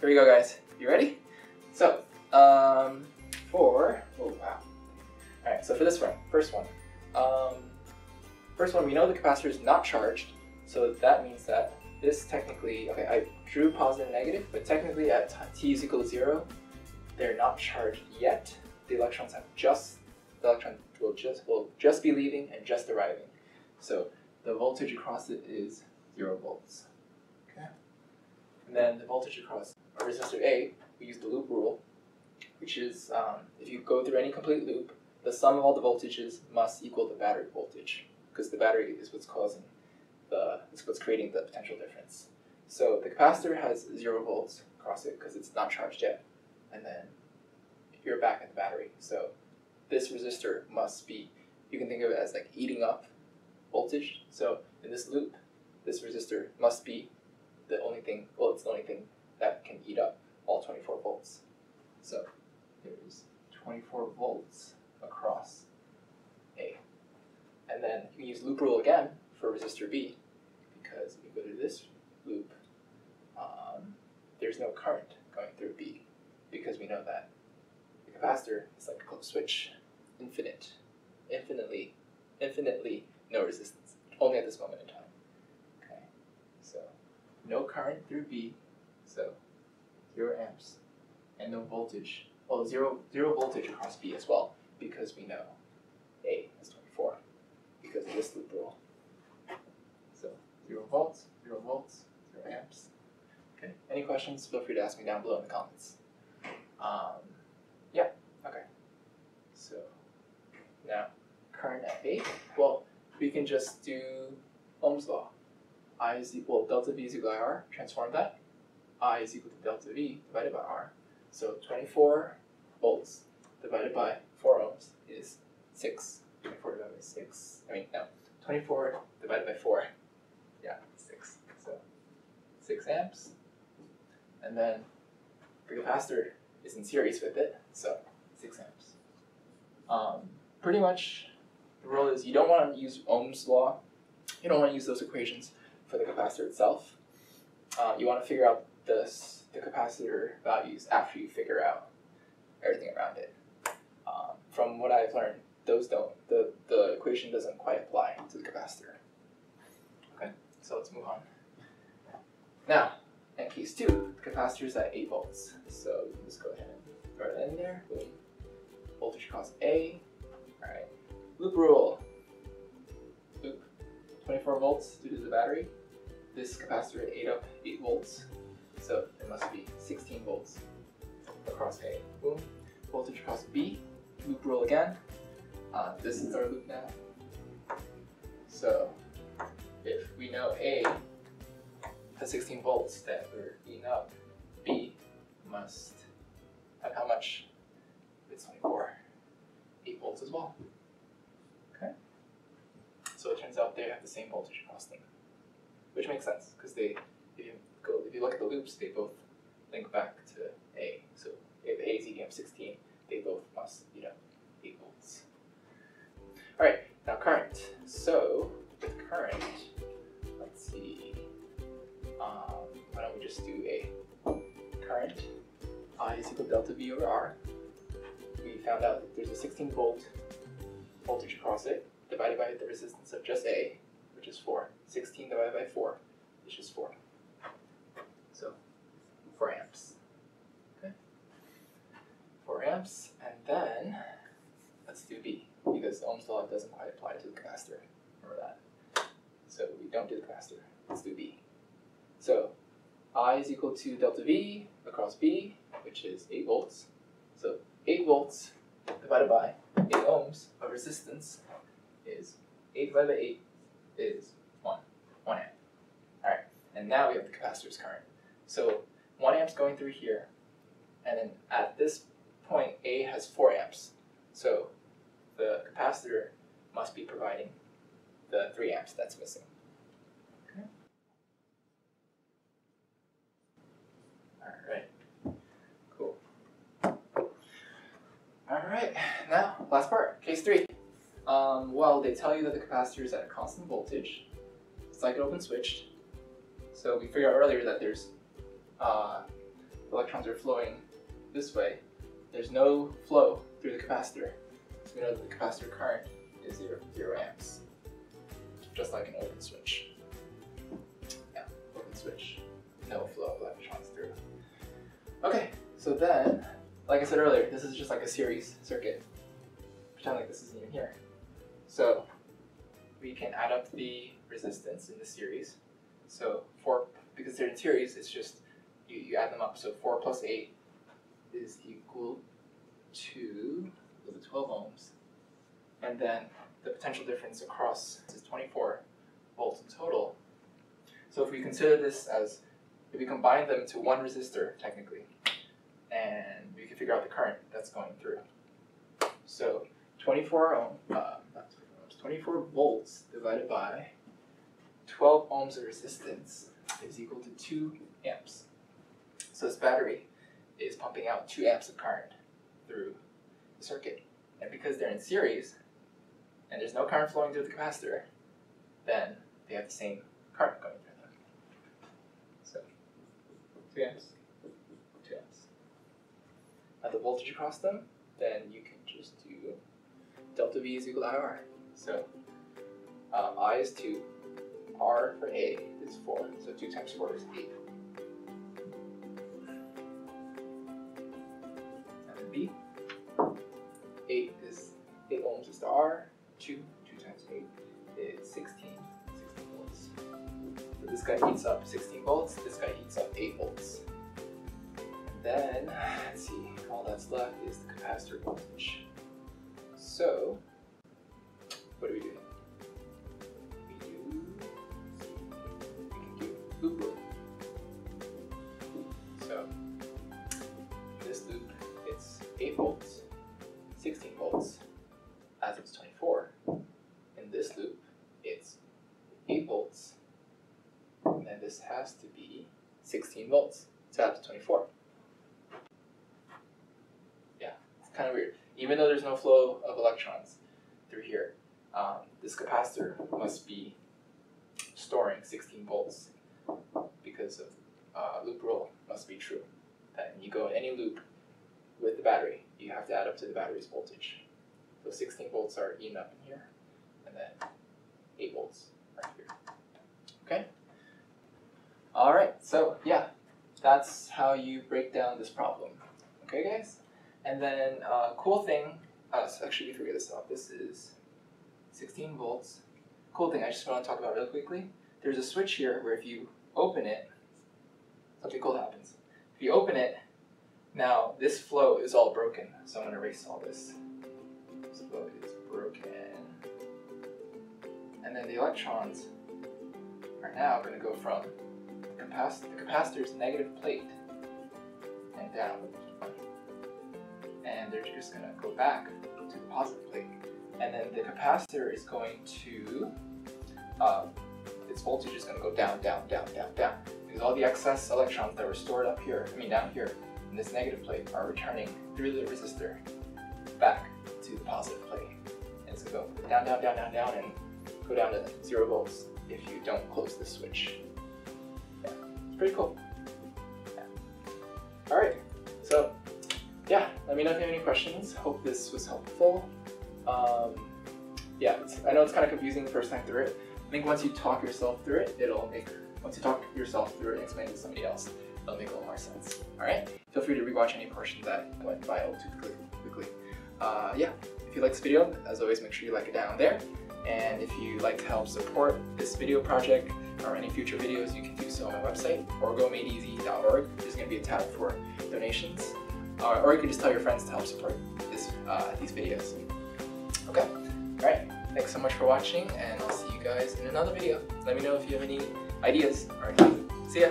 here we go, guys. You ready? So, um, for oh wow. All right. So for this one, first one, um, first one, we know the capacitor is not charged, so that means that this technically, okay, I drew positive and negative, but technically at t is equal to zero, they're not charged yet. The electrons have just the electron will just will just be leaving and just arriving. So the voltage across it is zero volts. Okay. And then the voltage across a resistor A, we use the loop rule, which is um, if you go through any complete loop, the sum of all the voltages must equal the battery voltage, because the battery is what's causing the is what's creating the potential difference. So the capacitor has zero volts across it because it's not charged yet, and then you're back at the battery. So this resistor must be you can think of it as like eating up voltage. So in this loop, this resistor must be the only thing, well, it's the only thing that can eat up all 24 volts. So there's 24 volts across A. And then you can use loop rule again for resistor B, because if you go to this loop, um, there's no current going through B, because we know that the capacitor is like a closed switch, infinite, infinitely, infinitely no resistance, only at this moment in time. Okay, so no current through B, so zero amps, and no voltage. Well, zero zero voltage across B as well, because we know A is 24, because of this loop rule. So zero volts, zero volts, zero amps. Okay, any questions? Feel free to ask me down below in the comments. Um, yeah, okay. So now current at A. Well, we can just do Ohm's law. I is equal delta V is equal to R, transform that. I is equal to delta V divided by R. So 24 volts divided by 4 ohms is 6. 24 divided by 6. I mean, no. 24 divided by 4. Yeah, 6. So 6 amps. And then the capacitor is in series with it, so 6 amps. Um, pretty much the rule is you don't want to use Ohm's law. You don't want to use those equations for the capacitor itself. Uh, you want to figure out the, the capacitor values after you figure out everything around it. Um, from what I've learned, those don't the, the equation doesn't quite apply to the capacitor. Okay, so let's move on. Now, in case two, the capacitor is at 8 volts. So you can just go ahead and throw it in there. Boom. Voltage across A. Alright. Loop rule. Loop. 24 volts due to the battery. This capacitor ate up 8 volts. So it must be 16 volts across A. Boom. Voltage across B. Loop rule again. Uh, this is our loop now. So if we know A has 16 volts that we're eating up, B must have how much? It's 24. 8 volts as well. Okay? So it turns out they have the same voltage across them. Which makes sense, because they you if you look at the loops, they both link back to A. So if A is eating up 16, they both must eat up 8 volts. Alright, now current. So with current, let's see. Um, why don't we just do a current I is equal to delta V over R. We found out that there's a 16 volt voltage across it, divided by the resistance of just A, which is 4. 16 divided by 4 which is 4. So 4 amps. Okay. 4 amps, and then let's do B, because Ohm's law doesn't quite apply to the capacitor. Remember that. So we don't do the capacitor. Let's do B. So I is equal to delta V across B, which is 8 volts. So 8 volts divided by 8 ohms of resistance is 8 divided by 8 is 1, 1 amp. Alright, and now we have the capacitor's current. So 1 amp's going through here, and then at this point A has 4 amps. So the capacitor must be providing the 3 amps that's missing. Alright. Cool. Alright, now, last part, case three. Um, well, they tell you that the capacitor is at a constant voltage. It's like an open switch. So we figured out earlier that there's uh, electrons are flowing this way, there's no flow through the capacitor. So we know that the capacitor current is zero, zero amps, just like an open switch. Yeah, open switch, no flow of electrons through. Okay, so then, like I said earlier, this is just like a series circuit. Pretend like this isn't even here. So we can add up the resistance in the series. So four, because they're in series, it's just you, you add them up. So four plus eight is equal to the 12 ohms. And then the potential difference across is 24 volts in total. So if we consider this as, if we combine them to one resistor, technically, and we can figure out the current that's going through. So 24 ohm, uh, 24 volts divided by 12 ohms of resistance is equal to 2 amps. So this battery is pumping out 2 amps of current through the circuit. And because they're in series, and there's no current flowing through the capacitor, then they have the same current going through them. So, 2 amps, 2 amps. At the voltage across them, then you can just do delta V is equal to IR. So, um, I is 2, R for A is 4, so 2 times 4 is 8. This guy heats up 16 volts, this guy heats up 8 volts. And then, let's see, all that's left is the capacitor voltage. So, 16 volts add to 24. Yeah, it's kind of weird. Even though there's no flow of electrons through here, um, this capacitor must be storing 16 volts because of uh, loop rule must be true. That you go any loop with the battery, you have to add up to the battery's voltage. So 16 volts are eaten up in here, and then 8 volts right here. Okay? Alright, so yeah, that's how you break down this problem. Okay, guys? And then, uh, cool thing, uh, so actually, before we get this off, this is 16 volts. Cool thing I just want to talk about real quickly. There's a switch here where if you open it, something cool happens. If you open it, now this flow is all broken. So I'm going to erase all this. This flow is broken. And then the electrons are now going to go from capac the capacitor's negative plate and down. And they're just going to go back to the positive plate. And then the capacitor is going to, um, its voltage is going to go down, down, down, down, down. Because all the excess electrons that were stored up here, I mean down here, in this negative plate are returning through the resistor back to the positive plate. And it's going to go down, down, down, down, down, and go down to zero volts if you don't close the switch. Pretty cool. Yeah. All right, so yeah, let me know if you have any questions. Hope this was helpful. Um, yeah, I know it's kind of confusing the first time through it. I think once you talk yourself through it, it'll make, once you talk yourself through it and explain it to somebody else, it'll make a little more sense. All right, feel free to rewatch any portion that went little too quickly. Uh, yeah, if you like this video, as always, make sure you like it down there. And if you'd like to help support this video project or any future videos, you can do so on my website, orgomadeeasy.org. There's going to be a tab for donations. Uh, or you can just tell your friends to help support this, uh, these videos. Okay, alright, thanks so much for watching, and I'll see you guys in another video. Let me know if you have any ideas. Alright, see ya!